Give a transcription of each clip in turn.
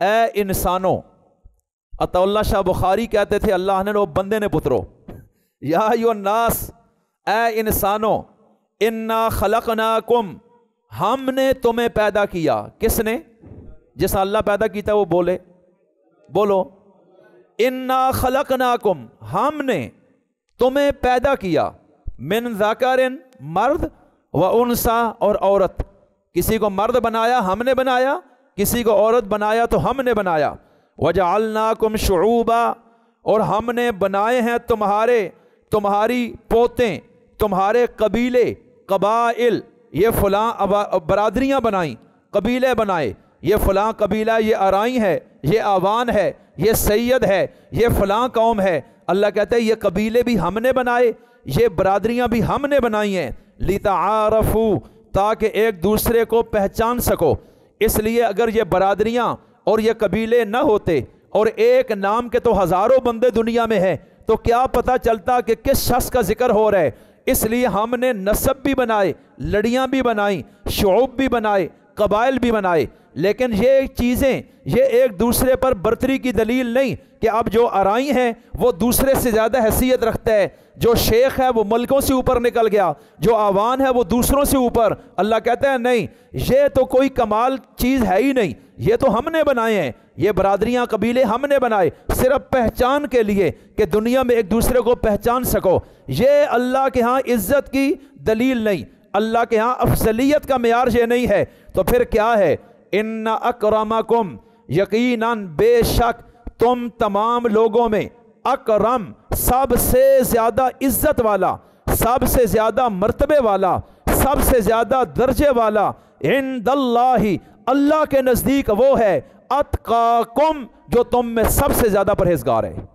ए इंसानों अतौल्ला शाह बुखारी कहते थे अल्लाह ने रो बंदे ने पुत्रो या यो नास ए इंसानों इन्ना खलकना कुम हमने तुम्हें पैदा किया किसने जिस अल्लाह पैदा किया वो बोले बोलो इन्ना खलकना कुम हमने तुम्हें पैदा किया। मिन जाकरिन, मर्द व उनसा और औरत। किसी को मर्द बनाया, हमने बनाया। किसी को औरत बनाया तो हमने बनाया। वजालना कुम शूबा और हमने बनाए हैं तुम्हारे, तुम्हारी पोतें, तुम्हारे कबीले, कबाइल। ये फ़लाँ बरदरियाँ बनाई, कबीले बनाए। ये फ़लाँ कबीला, ये आरई है, ये आवान है, ये सैयद है, ये फ़लाँ कौम है। अल्लाह कहते हैं, ये कबीले भी हमने बनाए, ये बरदरियाँ भी हमने बनाई हैं। लिता आरफू ताकि एक दूसरे को पहचान सको। इसलिए अगर ये बरदरियाँ और ये कबीले न होते, और एक नाम के तो हज़ारों बंदे दुनिया में हैं तो क्या पता चलता कि किस शख्स का ज़िक्र हो रहा है। इसलिए हमने नसब भी बनाए, लड़ियाँ भी बनाई शोब भी बनाए, कबाइल भी बनाए। लेकिन ये चीज़ें, ये एक दूसरे पर बर्तरी की दलील नहीं कि अब जो आरई हैं, वो दूसरे से ज़्यादा हैसियत रखता है। जो शेख है, वो मलकों से ऊपर निकल गया। जो आवान है, वो दूसरों से ऊपर। अल्लाह कहते हैं, नहीं, ये तो कोई कमाल चीज़ है ही नहीं। ये तो हमने बनाए हैं। ये बरदरियाँ, कबीले हमने बनाए। सिर्फ़ पहचान के लिए कि दुनिया में एक दूसरे को पहचान सको। ये अल्लाह के यहाँ इज़्ज़त की दलील नहीं। अल्लाह के यहाँ अफसलियत का मैार ये नहीं है। तो फिर क्या है? इन अकरमकुम, यकीनन बेशक तुम तमाम लोगों में अकरम, सबसे ज़्यादा इज़्ज़त वाला, सबसे ज़्यादा मर्तबे वाला, सबसे ज़्यादा दर्जे वाला इन अल्लाह के नज़दीक वो है, अतकाकुम, जो तुम में सबसे ज़्यादा परहेजगार है।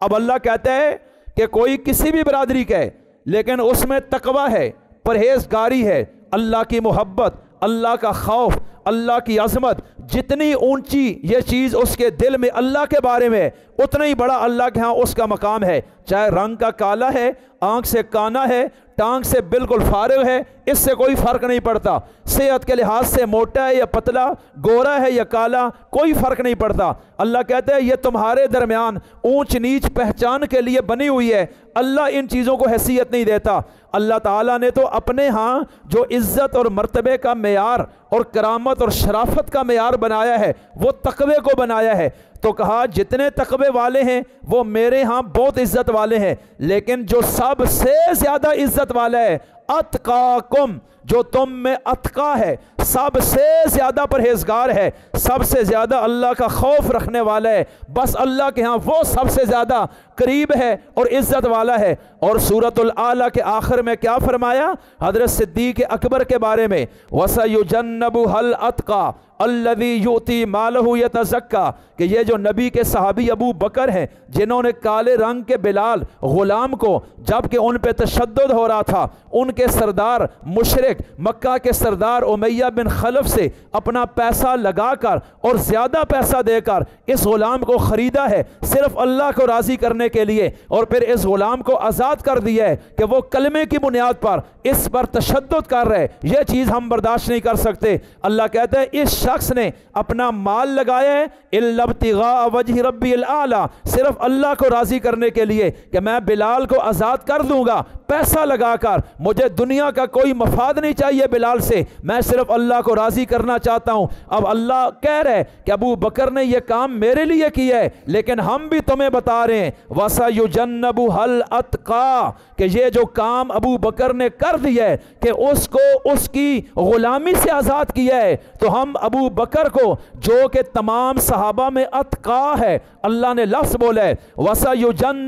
अब अल्लाह कहते हैं कि कोई किसी भी बरादरी का है लेकिन उसमें तकवा है, परहेजगारी है, अल्लाह की मोहब्बत, अल्लाह का खौफ अल्लाह की अजमत जितनी ऊँची ये चीज़ उसके दिल में अल्लाह के बारे में उतना ही बड़ा अल्लाह के यहाँ उसका मकाम है। चाहे रंग का काला है, आँख से काना है, टांग से बिल्कुल फारग है, इससे कोई फ़र्क नहीं पड़ता। सेहत के लिहाज से मोटा है या पतला, गोरा है या काला, कोई फ़र्क नहीं पड़ता। अल्लाह कहते हैं, ये तुम्हारे दरमियान ऊंच नीच पहचान के लिए बनी हुई है। अल्लाह इन चीज़ों को हैसियत नहीं देता। अल्लाह ताला ने तो अपने यहाँ जो इज़्ज़त और मर्तबे का मैार और करामत और शराफत का मैार बनाया है, वो तकवे को बनाया है। तो कहा, जितने तकबे वाले हैं, वो मेरे यहाँ बहुत इज़्ज़त वाले हैं, लेकिन जो सबसे ज़्यादा इज़्ज़त वाला है अतकाकुम जो तुम में अतका है, सबसे ज़्यादा परहेजगार है, सबसे ज़्यादा अल्लाह का खौफ रखने वाला है, बस अल्लाह के यहाँ वो सबसे ज़्यादा करीब है और इज़्ज़त वाला है। और सूरतुल आला के आखिर में क्या फरमाया? हज़रत सिद्दीक अकबर के बारे में, वसयुजन्नबु हल अतका। अल्लवी यूती मालहू यतज़क्का, कि ये जो नबी के सहाबी अबू बकर हैं, जिन्होंने काले रंग के बिलाल ग़ुलाम को, जबकि उन पर तशद हो रहा था, उनके सरदार मुशरक, मक्का के सरदार उमैया बिन खलफ से अपना पैसा लगा कर और ज़्यादा पैसा देकर इस ग़ुलाम को ख़रीदा है, सिर्फ़ अल्लाह को राज़ी करने के लिए, और फिर इस ग़ुलाम को आज़ाद कर दिया है, कि वो कलमे की बुनियाद पर इस पर तशद कर रहे ये चीज़ हम बर्दाश्त नहीं कर सकते। अल्लाह कहते हैं, इस शख्स ने अपना माल लगाया है इल्लबतिगा वजह रब्बी आला। सिर्फ़ अल्लाह को राज़ी करने के लिए कि मैं बिलाल को आज़ाद कर दूँगा, पैसा लगाकर। मुझे दुनिया का कोई मफाद नहीं चाहिए बिलाल से। मैं सिर्फ़ अल्लाह को राज़ी करना चाहता हूँ। अब अल्लाह कह रहे कि अबू बकर ने यह काम मेरे लिए किया है, लेकिन हम भी तुम्हें बता रहे हैं वसा युजन्नबू हल अतका, कि ये जो काम अबू बकर ने कर दिया है, कि उसको उसकी ग़ुलामी से आज़ाद किया है तो हम अबू बकर को, जो कि तमाम सहाबा में अतका है। अल्लाह ने लफ्स बोला है वसा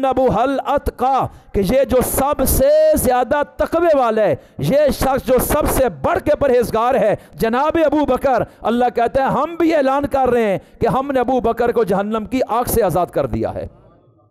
अबू हल अतका कि ये जो सबसे ज़्यादा तकबे वाले ये शख्स जो सबसे बढ़ के परहेजगार है। जनाब अबू बकर, अल्लाह कहते हैं, हम भी ऐलान कर रहे हैं कि हमने अबू बकर को जहन्नम की आग से आज़ाद कर दिया है।